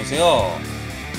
안녕하세요.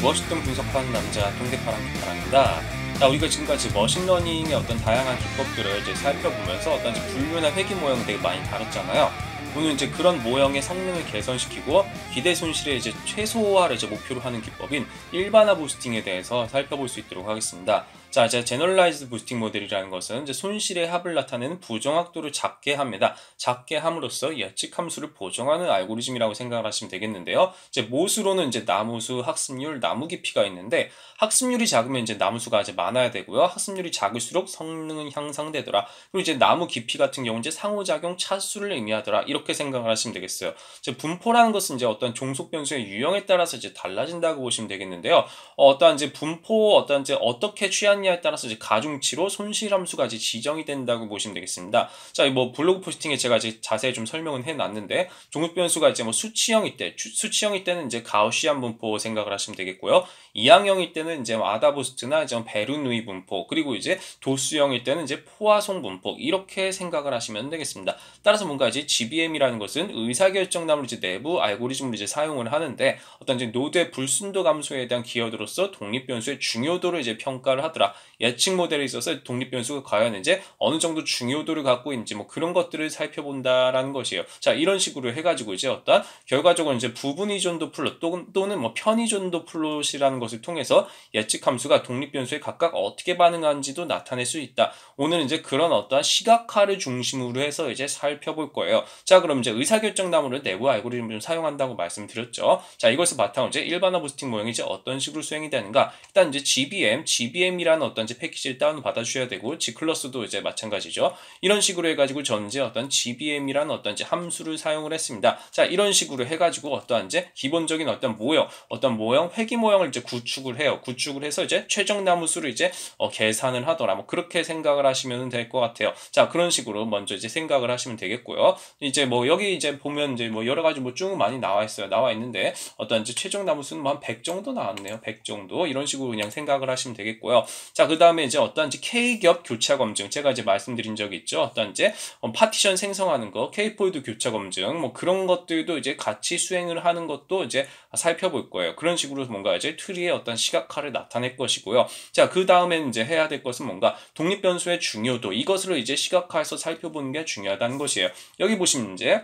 무엇이든 분석하는 남자 동대파랑 기파랑입니다. 자, 우리가 지금까지 머신러닝의 어떤 다양한 기법들을 이제 살펴보면서 어떤 분류나 회귀 모형을 되게 많이 다뤘잖아요. 오늘 이제 그런 모형의 성능을 개선시키고 기대 손실의 이제 최소화를 이제 목표로 하는 기법인 일반화 boosting에 대해서 살펴볼 수 있도록 하겠습니다. 자, 이제 generalized boosting model이라는 것은 이제 손실의 합을 나타내는 부정확도를 작게 합니다. 작게 함으로써 예측 함수를 보정하는 알고리즘이라고 생각을 하시면 되겠는데요. 이제 모수로는 이제 나무수, 학습률, 나무 깊이가 있는데 학습률이 작으면 이제 나무수가 이제 많아야 되고요. 학습률이 작을수록 성능은 향상되더라. 그리고 이제 나무 깊이 같은 경우 이제 상호작용 차수를 의미하더라. 이렇게 생각을 하시면 되겠어요. 이제 분포라는 것은 이제 어떤 종속 변수의 유형에 따라서 이제 달라진다고 보시면 되겠는데요. 어, 떠한 이제 분포 어떤 이제 어떻게 취한 하느냐에 따라서 이제 가중치로 손실함수가 이제 지정이 된다고 보시면 되겠습니다. 자, 뭐 블로그 포스팅에 제가 이제 자세히 좀 설명은 해놨는데 종합 변수가 이제 뭐 수치형일 때, 수치형일 때는 이제 가우시안 분포 생각을 하시면 되겠고요. 이항형일 때는 이제 뭐 AdaBoost나 이제 뭐 베르누이 분포, 그리고 이제 도수형일 때는 이제 푸아송 분포 이렇게 생각을 하시면 되겠습니다. 따라서 뭔가 이제 GBM이라는 것은 의사결정나무를 이제 내부 알고리즘을 이제 사용을 하는데 어떤 이제 노드의 불순도 감소에 대한 기여도로서 독립 변수의 중요도를 이제 평가를 하더라. 예측 모델에 있어서 독립 변수가 과연 이제 어느 정도 중요도를 갖고 있는지 뭐 그런 것들을 살펴본다라는 것이에요. 자, 이런 식으로 해가지고 이제 어떤 결과적으로 이제 부분 의존도 plot 또는 뭐 편의존도 plot이라는 것을 통해서 예측 함수가 독립 변수에 각각 어떻게 반응하는지도 나타낼 수 있다. 오늘 이제 그런 어떤 시각화를 중심으로 해서 이제 살펴볼 거예요. 자, 그럼 이제 의사결정 나무를 내부 알고리즘을 사용한다고 말씀드렸죠. 자, 이것을 바탕으로 이제 일반화 부스팅 모형이 이제 어떤 식으로 수행이 되는가? 일단 이제 GBM, GBM이라는 하는 어떤 패키지를 다운 받아주셔야 되고 G클러스도 이제 마찬가지죠. 이런 식으로 해가지고 전제 어떤 GBM이라는 어떤 함수를 사용을 했습니다. 자 이런 식으로 해가지고 어떠한 이제 기본적인 어떤 모형, 어떤 모형 회귀 모형을 이제 구축을 해요. 구축을 해서 이제 최종 나무수를 이제 어, 계산을 하더라. 뭐 그렇게 생각을 하시면 될 것 같아요. 자 그런 식으로 먼저 이제 생각을 하시면 되겠고요. 이제 뭐 여기 이제 보면 이제 뭐 여러 가지 뭐 쭉 많이 나와 있어요. 나와 있는데 어떤 이제 최종 나무수는 뭐 한 100 정도 나왔네요. 100 정도 이런 식으로 그냥 생각을 하시면 되겠고요. 자, 그 다음에 이제 어떤 이제 K겹 교차 검증. 제가 이제 말씀드린 적이 있죠. 어떤 이제 어, 파티션 생성하는 거, K-fold 교차 검증, 뭐 그런 것들도 이제 같이 수행을 하는 것도 이제 살펴볼 거예요. 그런 식으로 뭔가 이제 트리의 어떤 시각화를 나타낼 것이고요. 자, 그 다음에 이제 해야 될 것은 뭔가 독립 변수의 중요도. 이것으로 이제 시각화해서 살펴보는 게 중요하다는 것이에요. 여기 보시면 이제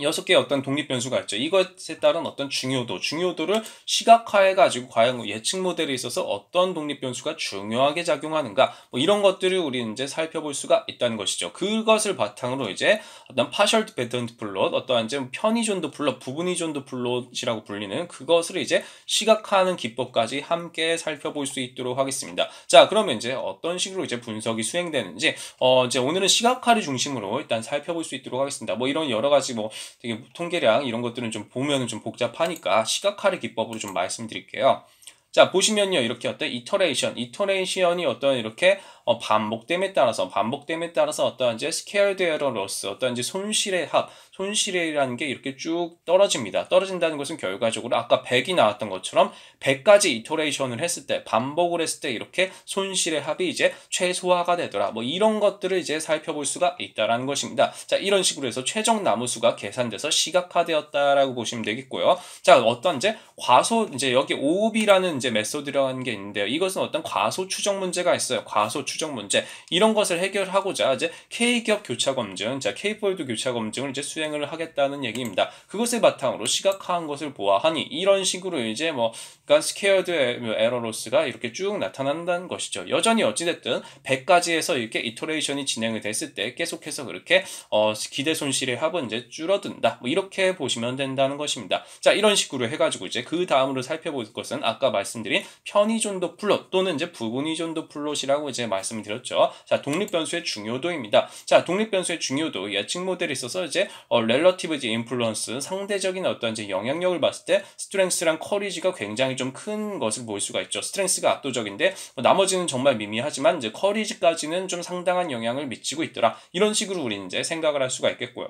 여섯 개의 어떤 독립 변수가 있죠. 이것에 따른 어떤 중요도, 중요도를 시각화해 가지고 과연 예측 모델에 있어서 어떤 독립 변수가 중요하게 작용하는가, 뭐 이런 것들을 우리 이제 살펴볼 수가 있다는 것이죠. 그것을 바탕으로 이제 어떤 partial dependent plot, 어떠한 이제 편의존도 plot, 부분의존도 plot이라고 불리는 그것을 이제 시각화하는 기법까지 함께 살펴볼 수 있도록 하겠습니다. 자, 그러면 이제 어떤 식으로 이제 분석이 수행되는지, 어, 이제 오늘은 시각화를 중심으로 일단 살펴볼 수 있도록 하겠습니다. 뭐 이런 여러 가지 뭐 되게 통계량 이런 것들은 좀 보면은 좀 복잡하니까 시각화를 기법으로 좀 말씀드릴게요. 자 보시면요 이렇게 어떤 iteration iteration이 어떤 이렇게 어, 반복됨에 따라서 반복됨에 따라서 어떤 이제 squared error loss 어떤 이제 손실의 합 손실이라는 게 이렇게 쭉 떨어집니다. 떨어진다는 것은 결과적으로 아까 100이 나왔던 것처럼 100까지 iteration을 했을 때 반복을 했을 때 이렇게 손실의 합이 이제 최소화가 되더라. 뭐 이런 것들을 이제 살펴볼 수가 있다라는 것입니다. 자, 이런 식으로 해서 최종 나무수가 계산돼서 시각화되었다라고 보시면 되겠고요. 자, 어떤 이제 과소 이제 여기 OOB이라는 이제 method라는 게 있는데요. 이것은 어떤 과소 추정 문제가 있어요. 과소 추정 문제. 이런 것을 해결하고자 이제 K겹 교차 검증, 자, K-fold 교차 검증을 이제 수행 수행을 하겠다는 얘기입니다. 그것을 바탕으로 시각화한 것을 보아하니 이런 식으로 이제 뭐 그러니까 squared error loss가 이렇게 쭉 나타난다는 것이죠. 여전히 어찌됐든 100까지에서 이렇게 iteration이 진행이 됐을 때 계속해서 그렇게 어, 기대 손실의 합은 이제 줄어든다. 뭐 이렇게 보시면 된다는 것입니다. 자 이런 식으로 해가지고 이제 그 다음으로 살펴볼 것은 아까 말씀드린 편의존도 plot 또는 이제 부분의존도 plot이라고 이제 말 씀드렸죠. 자 독립 변수의 중요도입니다. 자 독립 변수의 중요도 예측 모델에 있어서 이제 어, relative influence 상대적인 어떤 이제 영향력을 봤을 때 strength랑 courage가 굉장히 좀 큰 것을 볼 수가 있죠. strength가 압도적인데 뭐 나머지는 정말 미미하지만 이제 courage까지는 좀 상당한 영향을 미치고 있더라. 이런 식으로 우리 이제 생각을 할 수가 있겠고요.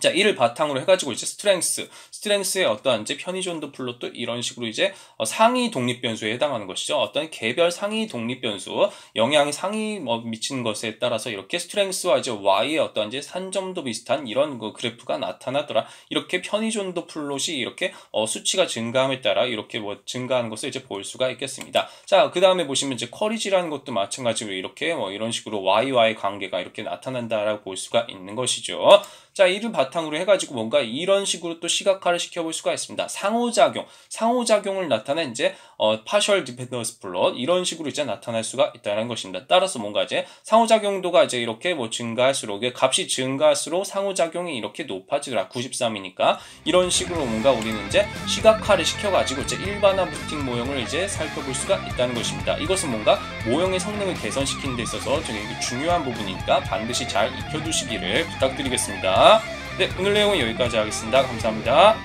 자, 이를 바탕으로 해가지고 이제 strength, strength의 어떠한 이제 편의존도 plot도 이런 식으로 이제 어, 상위 독립 변수에 해당하는 것이죠. 어떤 개별 상위 독립 변수 영향이 상위 뭐 미치는 것에 따라서 이렇게 strength와 이제 y의 어떤 이제 산점도 비슷한 이런 그 그래프가 나타나더라. 이렇게 편의존도 plot이 이렇게 어, 수치가 증가함에 따라 이렇게 뭐 증가하는 것을 이제 볼 수가 있겠습니다. 자, 그 다음에 보시면 이제 courage라는 것도 마찬가지로 이렇게 뭐 이런 식으로 y와의 관계가 이렇게 나타난다라고 볼 수가 있는 것이죠. 자, 이를 바탕으로 해가지고 뭔가 이런 식으로 또 시각화 를 시켜볼 수가 있습니다. 상호작용, 상호작용을 나타낸 이제 어, partial dependence plot 이런 식으로 이제 나타날 수가 있다는 것입니다. 따라서 뭔가 이제 상호작용도가 이제 이렇게 뭐 증가할수록 값이 증가할수록 상호작용이 이렇게 높아지더라. 93이니까 이런 식으로 뭔가 우리는 이제 시각화를 시켜가지고 이제 일반화 부팅 모형을 이제 살펴볼 수가 있다는 것입니다. 이것은 뭔가 모형의 성능을 개선시키는 데 있어서 중요한 부분이니까 반드시 잘 익혀두시기를 부탁드리겠습니다. 네, 오늘 내용은 여기까지 하겠습니다. 감사합니다.